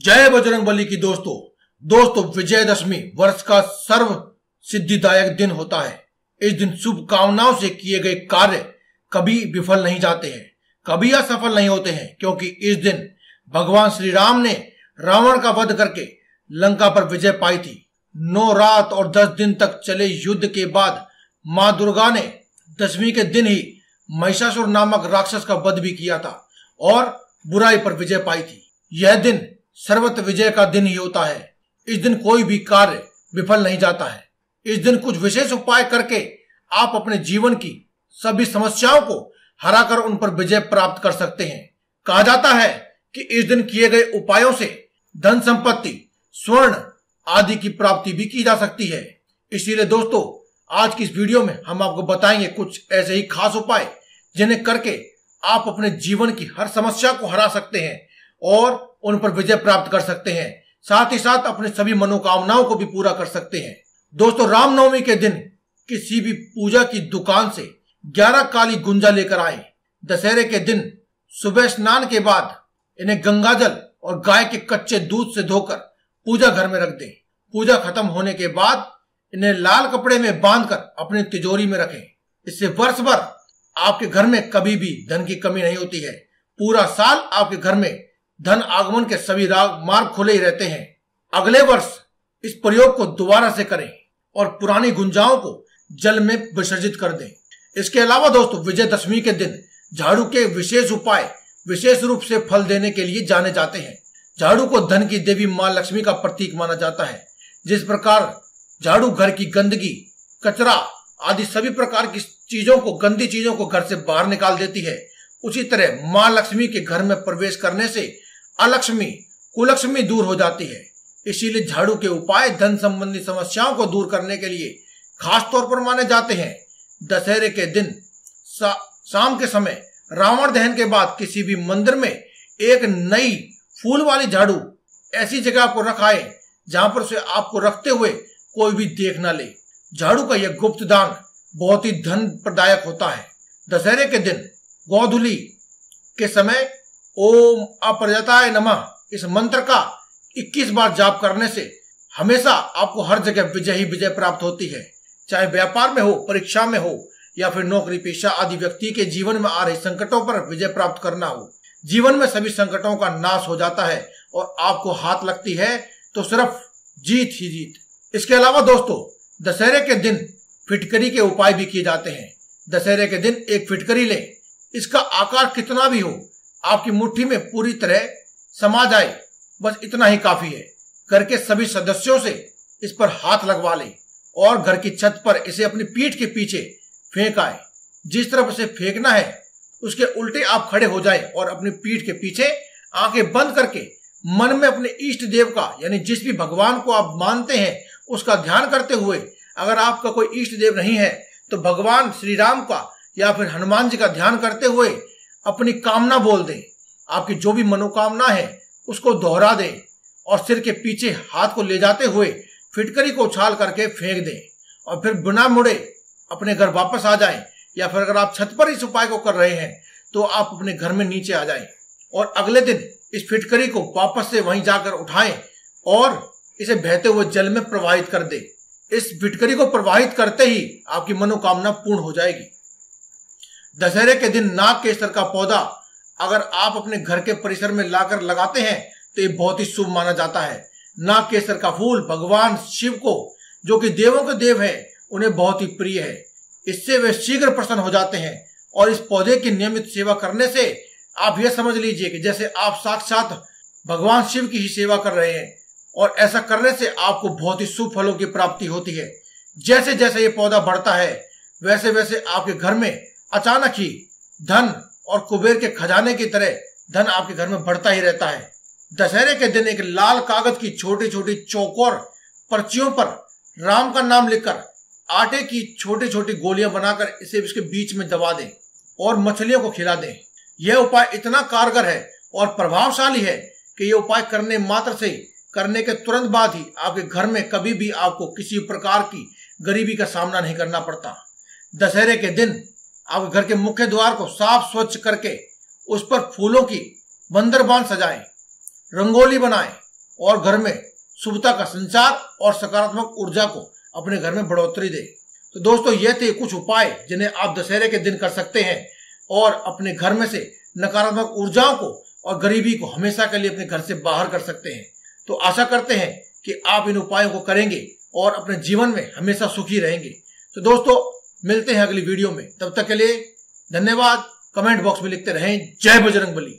जय बजरंग बली की दोस्तों दोस्तों, विजयदशमी वर्ष का सर्व सिद्धिदायक दिन होता है। इस दिन शुभकामनाओं से किए गए कार्य कभी विफल नहीं जाते हैं, कभी असफल नहीं होते हैं, क्योंकि इस दिन भगवान श्री राम ने रावण का वध करके लंका पर विजय पाई थी। नौ रात और दस दिन तक चले युद्ध के बाद माँ दुर्गा ने दसवीं के दिन ही महिषासुर नामक राक्षस का वध भी किया था और बुराई पर विजय पाई थी। यह दिन सर्वत्र विजय का दिन ही होता है। इस दिन कोई भी कार्य विफल नहीं जाता है। इस दिन कुछ विशेष उपाय करके आप अपने जीवन की सभी समस्याओं को हराकर उन पर विजय प्राप्त कर सकते हैं। कहा जाता है कि इस दिन किए गए उपायों से धन संपत्ति, स्वर्ण आदि की प्राप्ति भी की जा सकती है। इसीलिए दोस्तों, आज की इस वीडियो में हम आपको बताएँगे कुछ ऐसे ही खास उपाय जिन्हें करके आप अपने जीवन की हर समस्या को हरा सकते हैं और उन पर विजय प्राप्त कर सकते हैं। साथ ही साथ अपने सभी मनोकामनाओं को भी पूरा कर सकते हैं। दोस्तों, रामनवमी के दिन किसी भी पूजा की दुकान से ग्यारह काली गुंजा लेकर आए। दशहरे के दिन सुबह स्नान के बाद इन्हें गंगाजल और गाय के कच्चे दूध से धोकर पूजा घर में रख दें। पूजा खत्म होने के बाद इन्हें लाल कपड़े में बांधकर अपनी तिजोरी में रखें। इससे वर्ष भर आपके घर में कभी भी धन की कमी नहीं होती है। पूरा साल आपके घर में धन आगमन के सभी राग मार्ग खुले ही रहते हैं। अगले वर्ष इस प्रयोग को दोबारा से करें और पुरानी गुंजाओं को जल में विसर्जित कर दें। इसके अलावा दोस्तों, विजयदशमी के दिन झाड़ू के विशेष उपाय, विशेष रूप से फल देने के लिए जाने जाते हैं। झाड़ू को धन की देवी माँ लक्ष्मी का प्रतीक माना जाता है। जिस प्रकार झाड़ू घर की गंदगी, कचरा आदि सभी प्रकार की चीज़ों को, गंदी चीज़ों को घर से बाहर निकाल देती है, उसी तरह माँ लक्ष्मी के घर में प्रवेश करने से अलक्ष्मी, कुलक्ष्मी दूर हो जाती है। इसीलिए झाड़ू के उपाय, धन संबंधी समस्याओं को दूर करने के लिए खास तौर पर माने जाते हैं। दशहरे के दिन शाम के समय, रावण दहन के बाद किसी भी मंदिर में एक नई फूल वाली झाड़ू ऐसी जगह को रखाए जहाँ पर से आपको रखते हुए कोई भी देख ना ले। झाड़ू का यह गुप्त दान बहुत ही धन प्रदायक होता है। दशहरे के दिन, गौधुली के समय ओम अप्रजताय नमः। इस मंत्र का 21 बार जाप करने से हमेशा आपको हर जगह विजय ही विजय प्राप्त होती है। चाहे व्यापार में हो, परीक्षा में हो, या फिर नौकरी पेशा आदि व्यक्ति के जीवन में आ रहे संकटों पर विजय प्राप्त करना हो, जीवन में सभी संकटों का नाश हो जाता है और आपको हाथ लगती है तो सिर्फ़ जीत ही जीत। इसके अलावा दोस्तों, दशहरे के दिन फिटकरी के उपाय भी किए जाते हैं। दशहरे के दिन एक फिटकरी ले। इसका आकार कितना भी हो आपकी मुट्ठी में पूरी तरह समा जाए बस इतना ही काफ़ी है। घर के सभी सदस्यों से इस पर हाथ लगवा ले और घर की छत पर इसे अपनी पीठ के पीछे फेंक आए। जिस तरफ़ इसे फेंकना है, उसके उल्टे आप खड़े हो जाए और अपनी पीठ के पीछे आँखें बंद करके मन में अपने इष्ट देव का, यानी जिस भी भगवान को आप मानते हैं, उसका ध्यान करते हुए अगर आपका कोई इष्ट देव नहीं है तो भगवान श्री राम का या फिर हनुमान जी का ध्यान करते हुए अपनी कामना बोल दे। आपकी जो भी मनोकामना है, उसको दोहरा दे और सिर के पीछे हाथ को ले जाते हुए फिटकरी को उछाल करके फेंक दे और फिर बिना मुड़े अपने घर वापस आ जाए या फिर अगर आप छत पर इस उपाय को कर रहे हैं तो आप अपने घर में नीचे आ जाए और अगले दिन इस फिटकरी को वापस से वहीं जाकर उठाएँ और इसे बहते हुए जल में प्रवाहित कर दे। इस फिटकरी को प्रवाहित करते ही आपकी मनोकामना पूर्ण हो जाएगी। दशहरे के दिन नाग केसर का पौधा अगर आप अपने घर के परिसर में लाकर लगाते हैं तो ये बहुत ही शुभ माना जाता है। नाग केसर का फूल भगवान शिव को, जो कि देवों के देव है, उन्हें बहुत ही प्रिय है। इससे वे शीघ्र प्रसन्न हो जाते हैं और इस पौधे की नियमित सेवा करने से आप यह समझ लीजिए कि जैसे आप साक्षात भगवान शिव की ही सेवा कर रहे हैं और ऐसा करने से आपको बहुत ही शुभ फलों की प्राप्ति होती है। जैसे जैसे ये पौधा बढ़ता है वैसे वैसे आपके घर में अचानक ही धन और कुबेर के खजाने की तरह धन आपके घर में बढ़ता ही रहता है। दशहरे के दिन एक लाल कागज़ की छोटी छोटी चौकोर पर्चियों पर राम का नाम लिखकर, आटे की छोटी छोटी गोलियाँ बनाकर इसे इसके बीच में दबा दें और मछलियों को खिला दें। यह उपाय इतना कारगर है और प्रभावशाली है कि यह उपाय करने मात्र से करने के तुरंत बाद ही आपके घर में कभी भी आपको किसी प्रकार की गरीबी का सामना नहीं करना पड़ता। दशहरे के दिन आप घर के मुख्य द्वार को साफ़ स्वच्छ करके उस पर फूलों की बंदरबान सजाएँ, रंगोली बनाएँ और घर में शुभता का संचार और सकारात्मक ऊर्जा को अपने घर में बढ़ोतरी दे। तो दोस्तों, ये थे कुछ उपाय जिन्हें आप दशहरे के दिन कर सकते हैं और अपने घर में से नकारात्मक ऊर्जाओं को और गरीबी को हमेशा के लिए अपने घर से बाहर कर सकते हैं। तो आशा करते हैं कि आप इन उपायों को करेंगे और अपने जीवन में हमेशा सुखी रहेंगे। तो दोस्तों मिलते हैं अगली वीडियो में। तब तक के लिए धन्यवाद। कमेंट बॉक्स में लिखते रहें। जय बजरंग बली